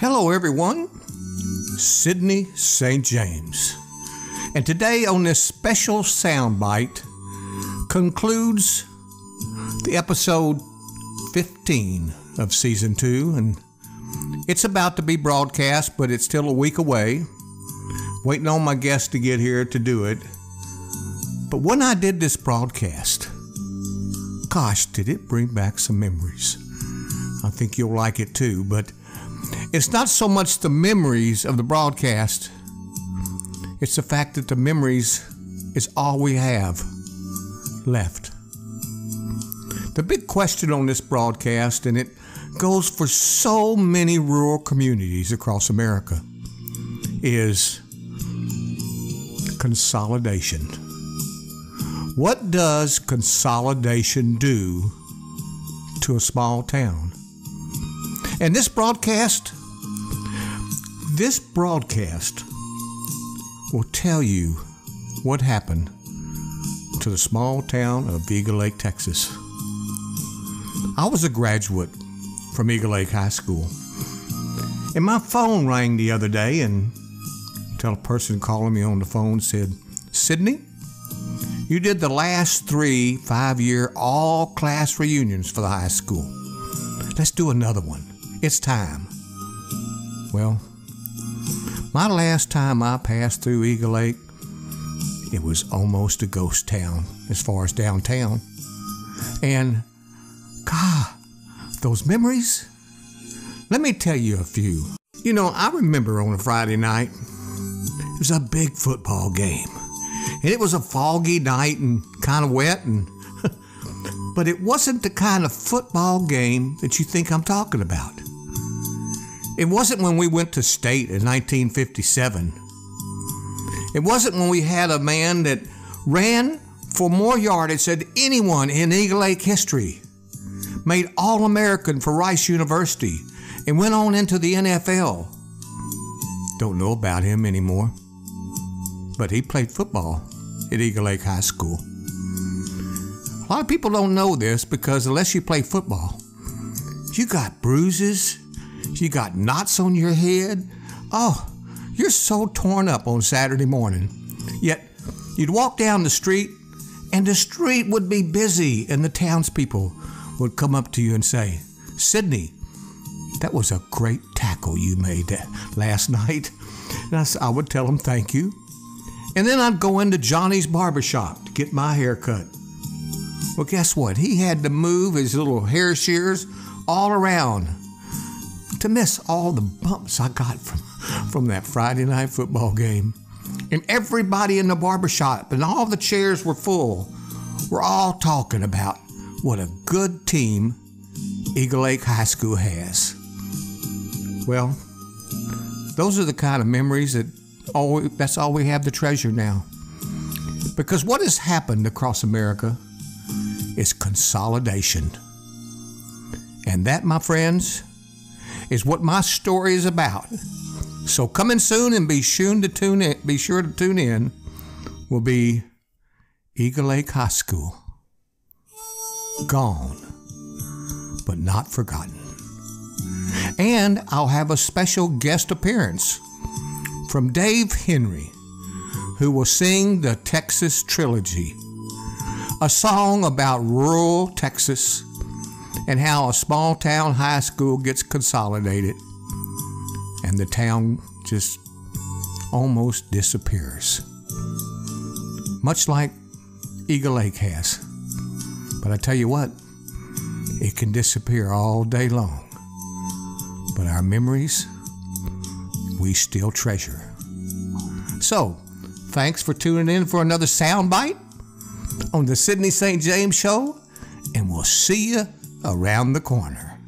Hello, everyone. Sidney St. James. And today, on this special soundbite, concludes the episode 15 of season two. And it's about to be broadcast, but it's still a week away. Waiting on my guest to get here to do it. But when I did this broadcast, gosh, did it bring back some memories. I think you'll like it too, but it's not so much the memories of the broadcast, it's the fact that the memories is all we have left. The big question on this broadcast, and it goes for so many rural communities across America, is consolidation. What does consolidation do to a small town? And this broadcast, this broadcast will tell you what happened to the small town of Eagle Lake, Texas. I was a graduate from Eagle Lake High School. And my phone rang the other day and tell a person calling me on the phone said, Sidney, you did the last three five year all class reunions for the high school. Let's do another one. It's time. Well, my last time I passed through Eagle Lake, it was almost a ghost town as far as downtown. And, God, those memories. Let me tell you a few. You know, I remember on a Friday night, it was a big football game. And it was a foggy night and kind of wet and but it wasn't the kind of football game that you think I'm talking about. It wasn't when we went to state in 1957. It wasn't when we had a man that ran for more yardage than anyone in Eagle Lake history, made All American for Rice University, and went on into the NFL. Don't know about him anymore, but he played football at Eagle Lake High School. A lot of people don't know this because unless you play football, you got bruises, you got knots on your head. Oh, you're so torn up on Saturday morning. Yet, you'd walk down the street, and the street would be busy, and the townspeople would come up to you and say, Sidney, that was a great tackle you made last night. And I, would tell them thank you. And then I'd go into Johnny's barbershop to get my hair cut. Well, guess what? He had to move his little hair shears all around to miss all the bumps I got from, from that Friday night football game. And everybody in the barbershop and all the chairs were full. We're all talking about what a good team Eagle Lake High School has. Well, those are the kind of memories that all that's all we have to treasure now. Because what has happened across America is consolidation. And that, my friends, is what my story is about. So coming soon and be sure to tune in, be sure to tune in will be Eagle Lake High School. Gone, but not forgotten. And I'll have a special guest appearance from Dave Henry, who will sing the Texas Trilogy, a song about rural Texas and how a small town high school gets consolidated and the town just almost disappears. Much like Eagle Lake has. But I tell you what, it can disappear all day long. But our memories, we still treasure. So, thanks for tuning in for another soundbite on the Sidney St. James Show, and we'll see you around the corner.